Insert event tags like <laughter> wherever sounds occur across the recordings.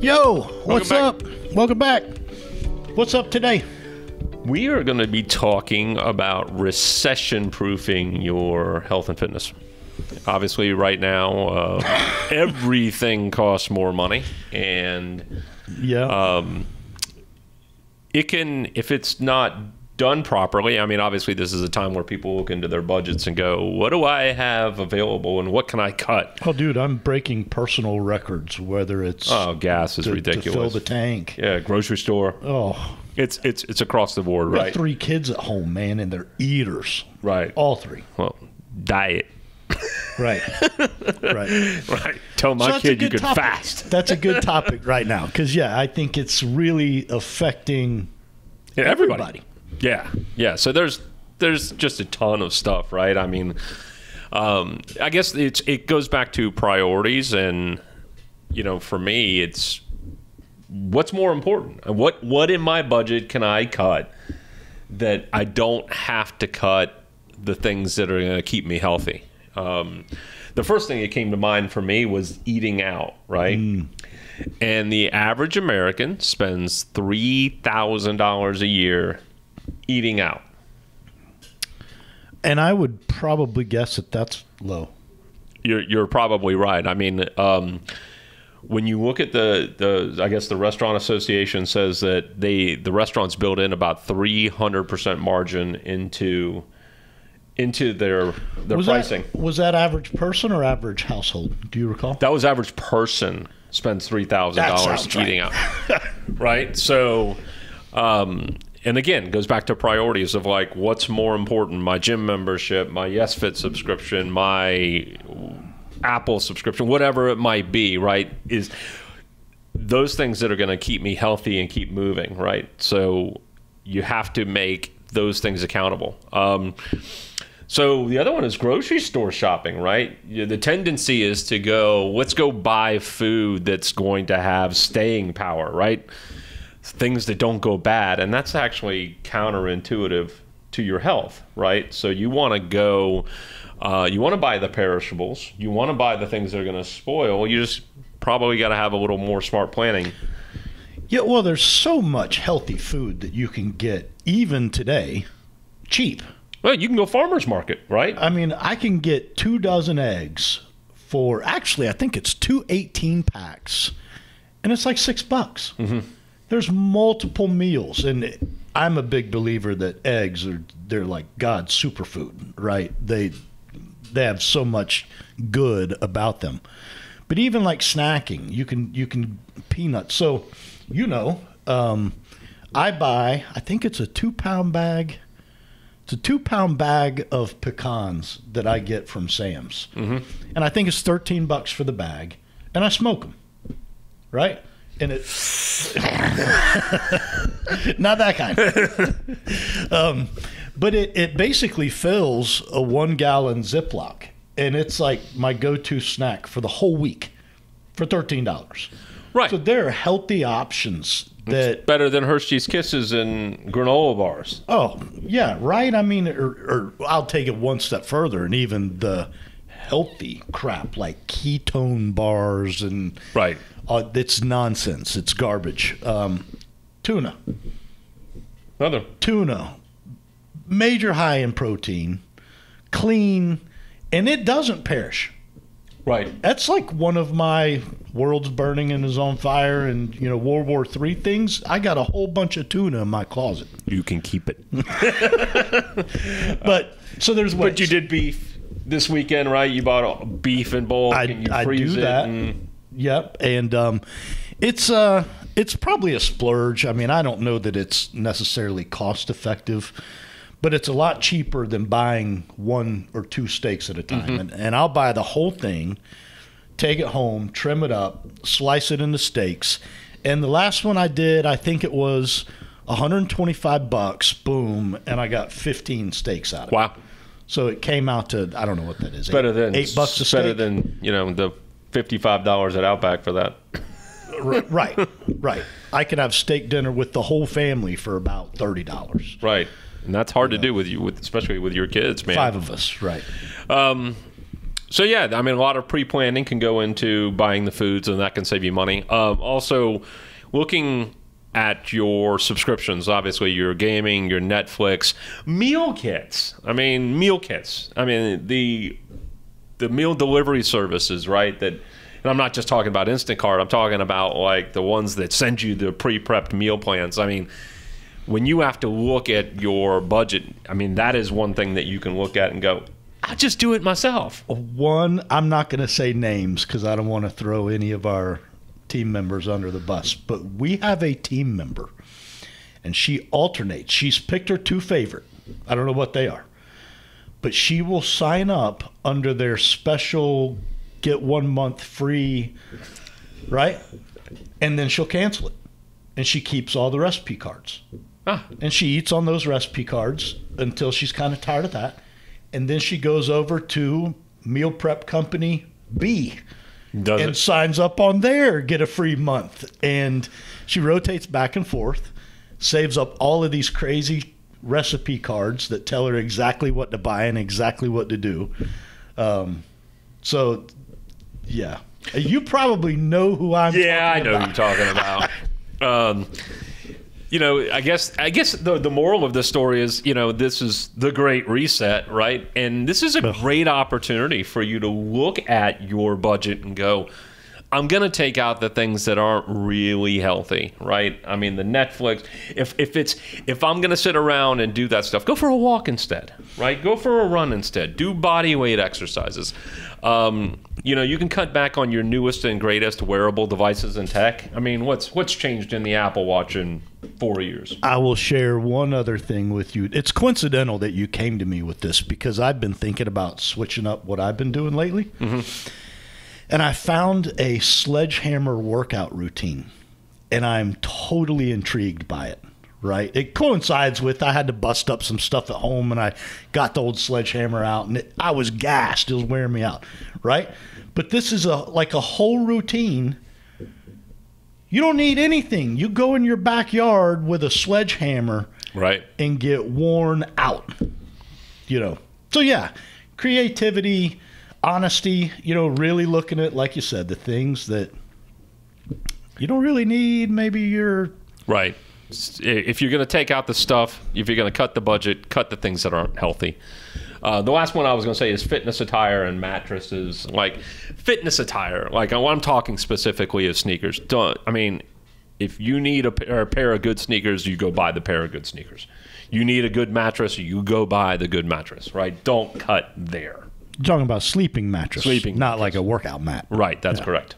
Yo, what's up? Welcome back. What's up today? We are going to be talking about recession proofing your health and fitness. Obviously, right now, uh, <laughs> everything costs more money, and Yeah. Um, it can, if it's not done properly, I mean, obviously, this is a time where people look into their budgets and go, what do I have available and what can I cut? oh, dude, I'm breaking personal records, whether it's Oh, gas is to, to ridiculous. fill the tank. yeah, grocery store. Oh, It's it's it's across the board, right? three kids at home, man, and they're eaters. Right. All three. Well, diet. Right. <laughs> right. Right. Tell my So kid you could topic. fast. That's a good <laughs> topic right now because yeah, I think it's really affecting Yeah, everybody. everybody. Yeah, yeah. So there's there's just a ton of stuff, right? I mean, um, I guess it's it goes back to priorities, and you know, for me, it's what's more important. What what in my budget can I cut that I don't have to cut the things that are going to keep me healthy. Um, the first thing that came to mind for me was eating out, right? And the average American spends three thousand dollars a year eating out. And I would probably guess that that's low. You're you're probably right. I mean, um, when you look at the the I guess the restaurant association says that they the restaurants build in about three hundred percent margin into into their their Was pricing. that was that average person or average household? Do you recall? That was average person spends three thousand dollars sounds right. eating out, <laughs> right? So, um, and again, goes back to priorities of like what's more important: my gym membership, my YesFit subscription, my Apple subscription, whatever it might be. Right? Is those things that are going to keep me healthy and keep moving, right? So you have to make those things accountable. Um, so the other one is grocery store shopping, right? The tendency is to go, let's go buy food that's going to have staying power, right? Things that don't go bad, and that's actually counterintuitive to your health, right? So you want to go, uh, you want to buy the perishables, you want to buy the things that are going to spoil. You just probably got to have a little more smart planning. Yeah, well, there's so much healthy food that you can get even today, cheap. Well, you can go farmers market, right? I mean, I can get two dozen eggs for actually, I think it's two 18 packs, and it's like six bucks. There's multiple meals, and I'm a big believer that eggs are they're like God's superfood, right? They they have so much good about them. But even like snacking, you can you can peanuts. So, you know, um, I buy I think it's a two pound bag. It's a two pound bag of pecans that I get from Sam's, mm-hmm. and I think it's thirteen bucks for the bag, and I smoke them, right? And it <laughs> not that kind, <laughs> um, but it it basically fills a one gallon Ziploc, and it's like my go to snack for the whole week for thirteen dollars. Right. So there are healthy options that Better than Hershey's Kisses and granola bars. Oh, yeah, right. I mean, or, or I'll take it one step further, and even the healthy crap like ketone bars and Right. uh, it's nonsense. It's garbage. Um, tuna, Another. tuna, major high in protein, clean, and it doesn't perish. Right. That's like one of my world's burning and is on fire and you know World War Three things. I got a whole bunch of tuna in my closet. You can keep it. <laughs> But so there's ways. But you did beef this weekend, right? You bought a beef in bulk I- and you I freeze do it. that. And, Yep, and um, it's uh, it's probably a splurge. I mean, I don't know that it's necessarily cost effective, but it's a lot cheaper than buying one or two steaks at a time. And, and I'll buy the whole thing, take it home, trim it up, slice it into steaks. And the last one I did, I think it was 125 bucks. Boom, and I got 15 steaks out of it. wow. So it came out to I don't know what that is. Better eight, than eight bucks a steak. better than, you know, the fifty-five dollars at Outback for that. Right, right. I could have steak dinner with the whole family for about thirty dollars. Right. And that's hard to do with you with especially with your kids, man. Five of us, right? Um, so yeah, I mean, a lot of pre-planning can go into buying the foods, and that can save you money. Um, also, looking at your subscriptions, obviously your gaming, your Netflix, meal kits. I mean, meal kits. I mean the the meal delivery services, right? That, and I'm not just talking about Instacart. I'm talking about like the ones that send you the pre-prepped meal plans. I mean when you have to look at your budget, I mean, that is one thing that you can look at and go, I just do it myself. One, I'm not going to say names because I don't want to throw any of our team members under the bus, but we have a team member and she alternates. She's picked her two favorite. I don't know what they are, but she will sign up under their special get one month free, right? And then she'll cancel it. And she keeps all the recipe cards. Ah, And she eats on those recipe cards until she's kind of tired of that. And then she goes over to Meal Prep Company B does and it? signs up on there, get a free month. And she rotates back and forth, saves up all of these crazy recipe cards that tell her exactly what to buy and exactly what to do. Um, so, yeah. You probably know who I'm Yeah, I know who about. you're talking about. <laughs> um, you know, I guess I guess the the moral of this story is, you know, this is the great reset, right? And this is a great opportunity for you to look at your budget and go, I'm going to take out the things that aren't really healthy, right? I mean, the Netflix, if if it's if I'm going to sit around and do that stuff, go for a walk instead, right? Go for a run instead. Do body weight exercises. Um, you know, you can cut back on your newest and greatest wearable devices and tech. I mean, what's what's changed in the Apple Watch in 4 years? I will share one other thing with you. It's coincidental that you came to me with this because I've been thinking about switching up what I've been doing lately. And I found a sledgehammer workout routine, and I'm totally intrigued by it. Right? It coincides with I had to bust up some stuff at home, and I got the old sledgehammer out, and it, I was gassed. It was wearing me out. Right? But this is a like a whole routine you don't need anything. You go in your backyard with a sledgehammer Right. and get worn out. You know. So yeah, creativity, honesty, you know, really looking at like you said, the things that you don't really need, maybe you're Right. If you're going to take out the stuff, if you're going to cut the budget, cut the things that aren't healthy. Uh, the last one I was going to say is fitness attire and mattresses. Like fitness attire, like what I'm talking specifically is sneakers. Don't, I mean, if you need a a pair of good sneakers, you go buy the pair of good sneakers. You need a good mattress, you go buy the good mattress, right? Don't cut there. You're talking about sleeping mattress. Sleeping not like a workout mat. Right, that's correct.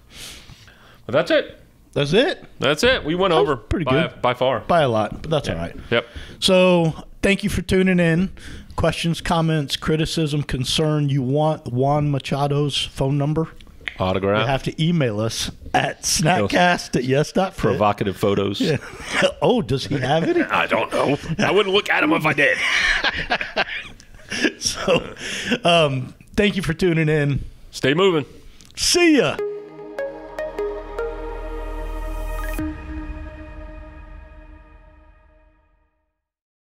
But that's it. That's it. That's it. We went over pretty by, good. by far. By a lot, but that's all right. Yep. So thank you for tuning in. Questions, comments, criticism, concern. You want Juan Machado's phone number? Autograph. You have to email us at snackcast at yes.fit. provocative photos. <laughs> oh, does he have it? <laughs> I don't know. I wouldn't look at him if I did. <laughs> so, um, thank you for tuning in. Stay moving. See ya.